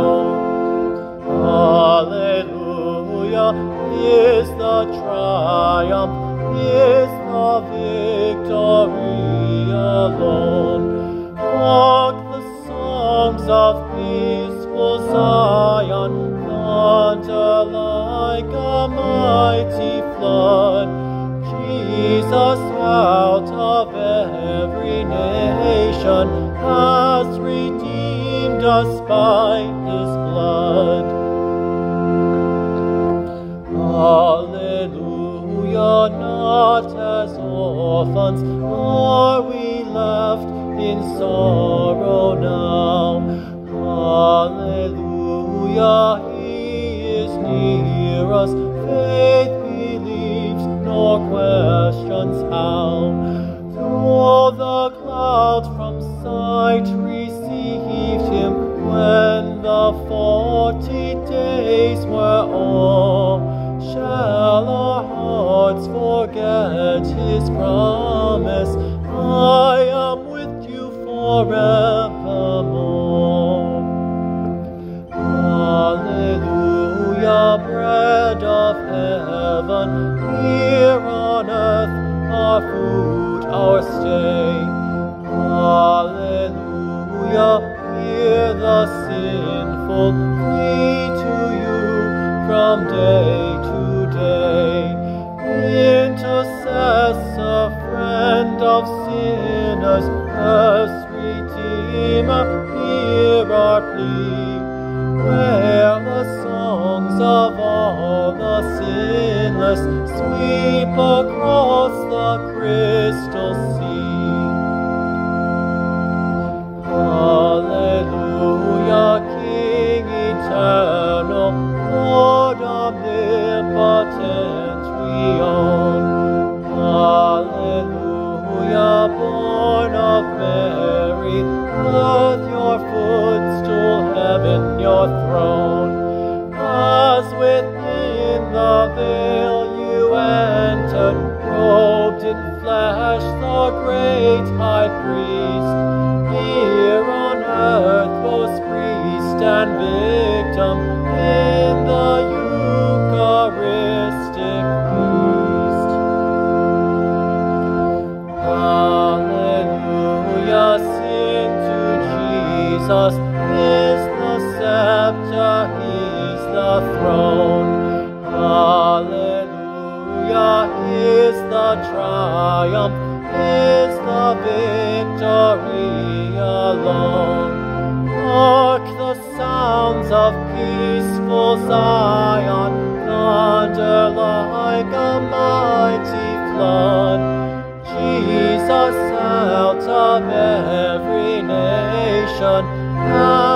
enthroned. Is the triumph, is the victory alone. Hark the songs of peaceful Zion, thunder like a mighty flood. Jesus out of every nation has returned us by his blood. Hallelujah, not as orphans are we left in sorrow now. Hallelujah, he is near us, faith believes, nor questions how. Though the cloud from sight days were o'er, shall our hearts forget his promise? I am with you forevermore. Hallelujah, bread of heaven, here on earth our food, our stay. Hallelujah, hear the sinful from day to day. Intercessor, friend of sinners, earth's Redeemer, hear our plea. Where the songs of all the sinless sweep earth your footstool, heaven your throne. Jesus, is the scepter, is the throne. Hallelujah, is the triumph, is the victory alone. Hark the sounds of peaceful Zion, thunder like a mighty flood. Jesus out of every us